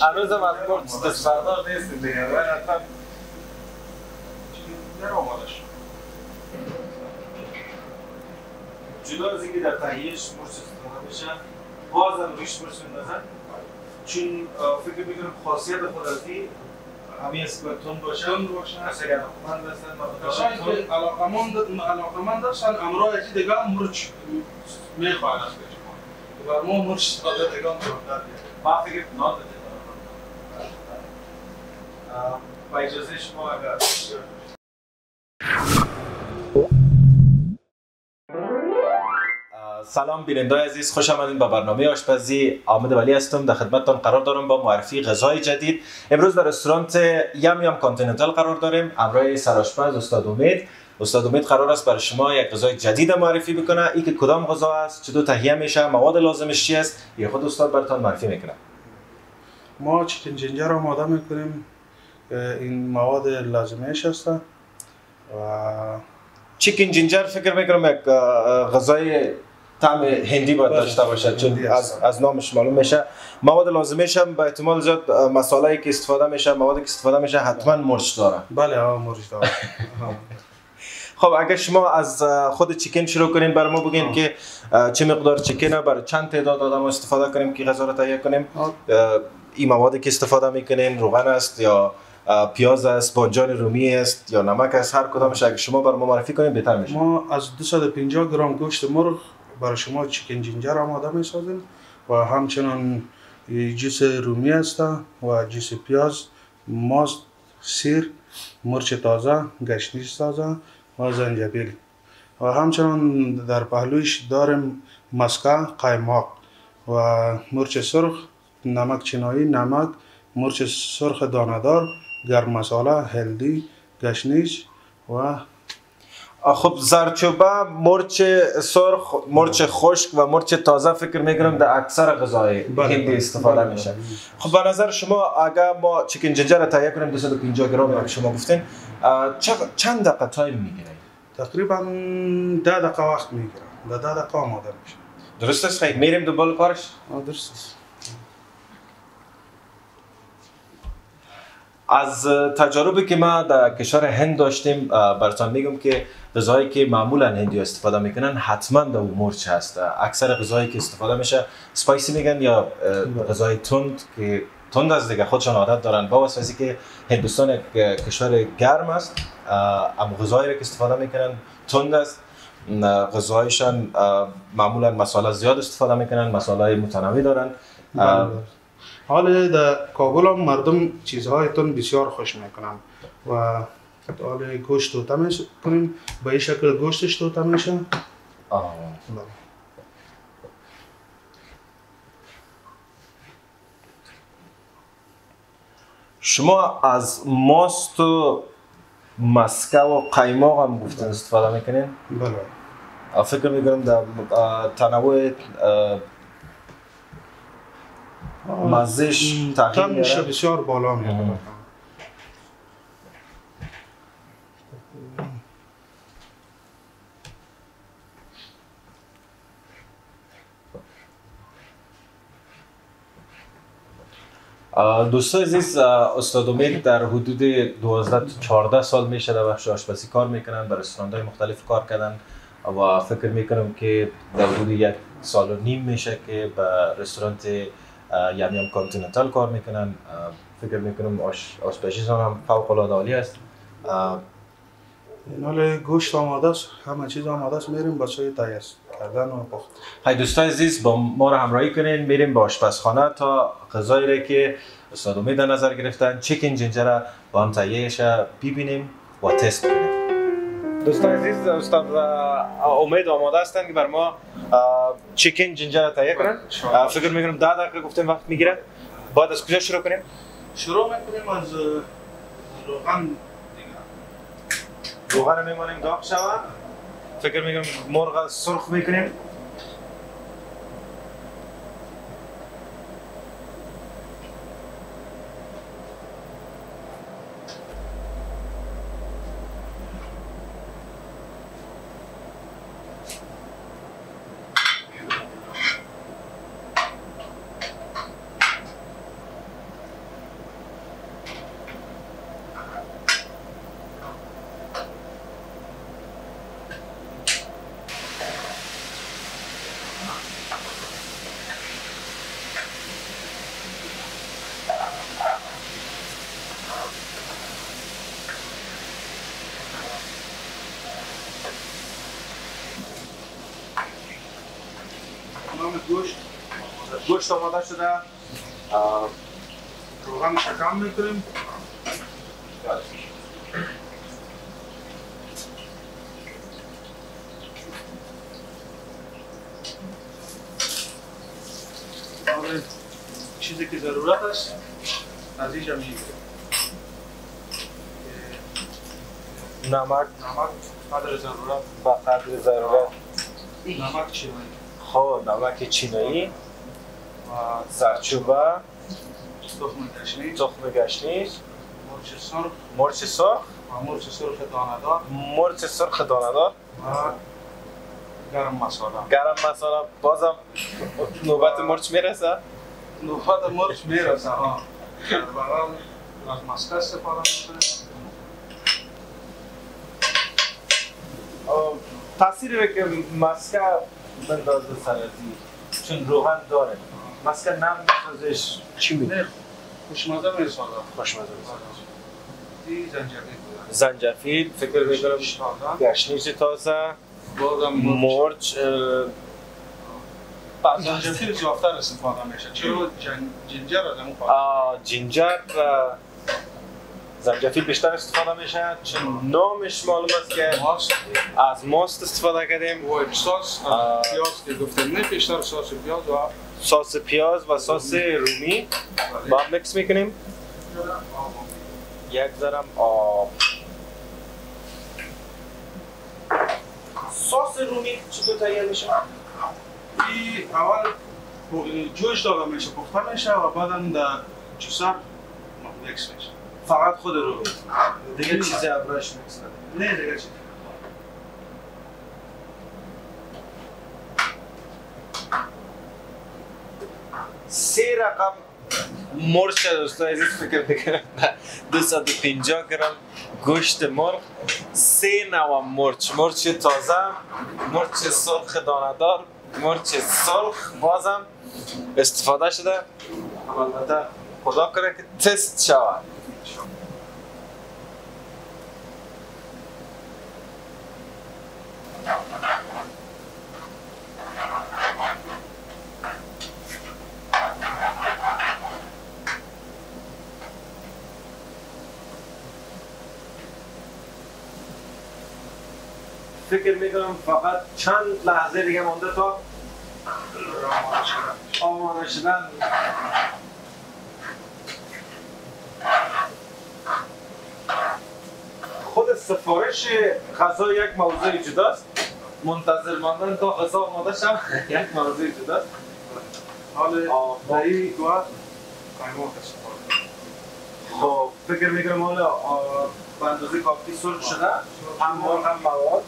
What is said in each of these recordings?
هنوز هم از مرچ دستبردار نیست دیگه ولی حتما در آماده شد جدا از اینکه در تهیهش مرچ استفاده میشه باز هم ریش مرچ میندازن چون فکر می‌کنم خاصیت خودتی همین است که تون باشه تند باشه. از اگر علاقمند هستن علاقمند علاقمند هستن امرای دیگه مرچ می‌خواهند بر ما دیگه هم جوابدار نیست. ما فکر داده. با اجازه شما اگر سلام بیننده عزیز خوش آمدید به برنامه آشپزی. آمد ولی هستم. در خدمتتان قرار دارم با معرفی غذای جدید. امروز در رستوران یم یم کانتیننتال قرار داریم. همراه سرآشپز استاد امید. استاد امید قرار است برای شما یک غذای جدید معرفی بکنه. این که کدام غذا است؟ چطور تهیه میشه؟ مواد لازمش چی است؟ یه خود استاد براتون معرفی می‌کنه ما چیکن جنجر آماده می‌کنیم. این مواد لازمیش هست و چیکن جینجر فکر می‌کنم یک غذای طعم هندی باید بله، داشته باشد چون از. از نامش معلوم میشه. مواد لازمش هم به احتمال زیاد اه، مساله‌ای که استفاده میشه موادی که استفاده میشه حتما مرچ داره. بله ها مرچ داره. خب اگر شما از خود چیکن شروع کنین برای ما بگین آه. که چه مقدار چیکن برای چند تعداد آدم استفاده کنیم که غذا رو تهیه کنیم. این موادی که استفاده می‌کنین روغن است یا پیاز است بانجان رومی است یا نمک است هر کدامش اگر شما برای ما معرفی کنین بهتر میشه. ما از 250 گرم گوشت مرغ برای شما چیکن جینجر آماده می سازیم و همچنان جوس رومی است و جوس پیاز ماست سیر مرچ تازه گشنیز تازه و زنجبیل و همچنان در پهلویش داریم مسکه قایماق و مرچ سرخ نمک چینایی نمک مرچ سرخ دانهدار گرم مساله هلدی گشنیز و خب زرچوبه مرچ سرخ مرچ خشک و مرچ تازه فکر می‌کنم در اکثر غذای بله، هندی بله. استفاده بله، میشه بله. خب به نظر شما اگر ما چیکن جنجر تهیه کنیم 250 گرم شما گفتین چند دقیقه time می‌گیره تقریبا ده دقیقه وقت می‌گیره در ده دقیقه آماده میشه درست است خیلی میریم دنبال کارش درست است. از تجاربی که ما در کشور هند داشتیم براتون میگم که غذایی که معمولا هندی استفاده می‌کنن حتما در مرچ هست. اکثر غذایی که استفاده میشه spicy میگن یا غذای تند که تند از دیگه خودشان عادت دارن. با واسه که هندوستان یک کشور گرم است اما غذایی که استفاده می‌کنن تند است. غذایشان معمولا مساله زیاد استفاده می‌کنن مساله متنوع دارن. بله. حال در کابل هم مردم چیزهای تون بسیار خوش می‌کنن و حال گوشت توتا می‌کنیم به این شکل گوشتش میشه آه. بله. شما از ماست و مسکه و قیماق هم گفتن استفاده می‌کنین؟ بله. فکر می‌کنم در تنوع اه، مزهش تغییر تمش میاره بسیار بالا میره دوستان عزیز استاد امید در حدود 12 تا 14 سال میشه در بخش آشپزی کار می‌کنن در رستوران های مختلف کار کردن و فکر می‌کنم که در حدود یک سال و نیم میشه که به رستوران یم یم کانتیننتال کار می‌کنن فکر می‌کنم آش آشپزیشان هم فوق العاده عالی است. حال گوشت آماده است همه چیز آماده است میریم بچه تایید کردن و پخت های دوستان عزیز با ما رو همراهی کنین. میریم به آشپزخانه تا غذایی را که استاد امید نظر گرفتن چیکن جنجر را با هم تهیهش را ببینیم و تست کنیم. دوستان عزیز استاد امید آماده هستن که بر ما چیکن جنجر را تهیه کنن فکر می‌کنم ده دقیقه گفتیم وقت می‌گیره. باید از کجا شروع کنیم؟ شروع می‌کنیم از روغن دیگه. روغن میمانیم داغ شود. فکر می‌کنم مرغ سرخ می‌کنیم کیلوگرم گوشت شده آه، روغن شکم می‌کنیم حالا چیزی که ضرورت است از اینجا می‌گیریم. نمک. نمک قدر ضرورت. و قدر ضرورت. نمک چینایی. خب نمک چینایی. و زرچوبه تخم گشنیز مرچ سرخ. مرچ سرخ. و مرچ سرخ و گرم مساله. گرم مساله. بازم نوبت مرچ می‌رسه. نوبت مرچ می‌رسه ها. بغل از مسکه استفاده می‌کنه. تاثیری که مسکه بندازه سرزی چون روغن داره. مسکه نم میسازش چی میده؟ خوشمزه می‌سازه خوشمزه بوده زنجفیل فکر می‌کنم تازه. گشنیز تازه. بازم مرچ. زنجفیل زیادتر استفاده میشه. چرا جن- جنجر ginger و زنجفیل بیشتر استفاده میشه. چون نامش معلوم است که ماست. از ماست استفاده کردیم. و ساس. پیاز که گفتم نه بیشتر ساس پیاز و سس پیاز و سس رومی. با هم مکس می‌کنیم. یک ذرم آب. سس رومی چطور تیار میشه؟ این اول جوش داده میشه پخته میشه و بعدم در جوسر مکس میشه. فقط خود رومی. دیگه چیزی ابراش مکس نه دیگه چیز سه رقم مرچ دوستا عزیز فکر می‌کنم 250 گرم گوشت مرغ سه نوع مرچ. مرچ تازه مرچ سرخ دانه‌دار مرچ سرخ بازم استفاده شده. البته خدا کنه که تست شود. فکر می‌کنم فقط چند لحظه دیگه مونده تا آماده شدن. خود سفارش غذا یک موضوع جداست. منتظر ماندن تا غذا آماده شد یک موضوع جداست. حال قیمت استفاده خب فکر می‌کنم حالا به اندازه کافی سرخ شده. هم هم مواد.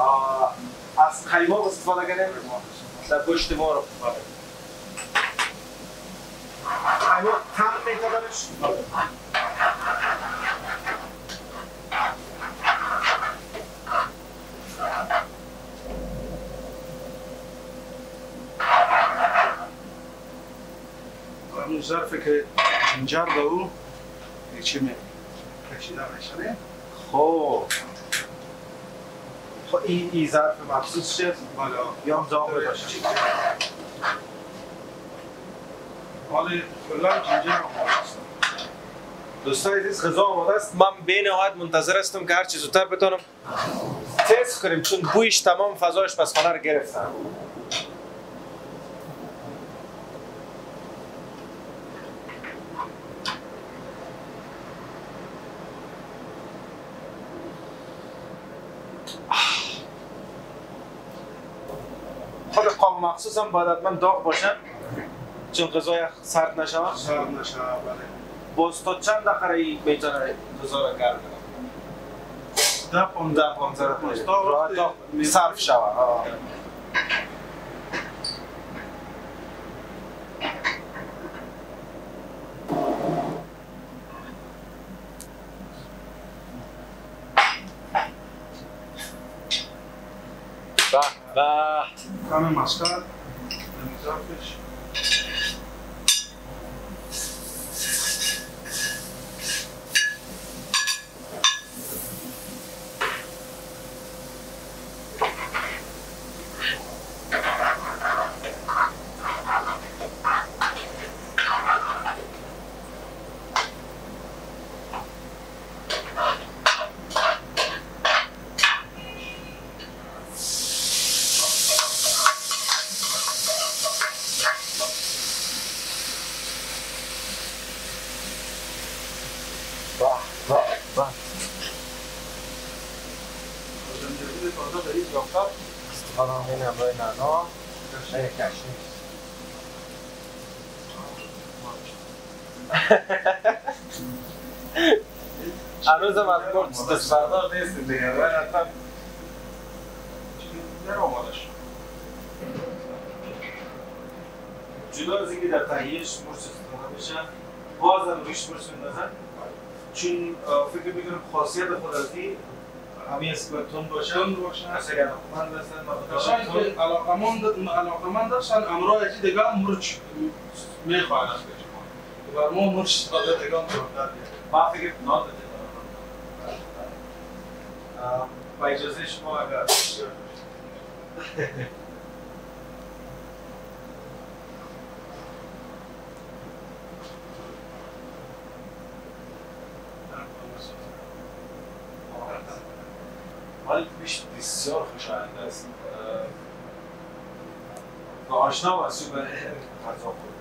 از قیماق استفاده کردیم. در گوشت ما رو. قیماق تم میتونمش همون ظرفی که جنجر ده او چی می کشیده میشه نه؟ خب. خب این این ظرف مخصوص شد حالا یا هم زاغ باشه حالا کلا است. دوستان عزیز غذا آماده است. من به نهایت منتظر هستم که هر چی زودتر بتونم تست کنیم چون بویش تمام فضایش بس خانه رو گرفتن خود قام مخصوص هم باید حتما داغ باشه چون غذای سرد نشود. سر نشه بله. باز تا چند دقیقه ای می‌تونه غذا رو گرم ده پونده ده پانزده. دقیقه تا راحت تا وقتی صرف شود. Κάνουμε μασκάρ, με این کشنیز هنوز هم از برد دستبردار نیستیم دیگه. باید حتما در آماده شد جدا از اینکه در تهیهش مرچ استفاده میشه باز هم رویش مرچ میندازن. چون فکر می‌کنم خاصیت خود از این همین تون باشه. از اگر من هستن که علاقمند علاقمند هستن. امرای از دیگه مرچ می‌خواهند از شما. و ما مرچ استفاده دیگه هم بهتر ما فکر داده. با اجازه شما اگر ولی پیش بسیار خوشایند است. و آشنا و سوبر غذا خورد